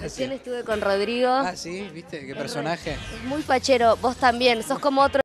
Recién estuve con Rodrigo. Ah, sí, ¿viste? ¿Qué personaje? Es muy fachero. Vos también. Sos como otro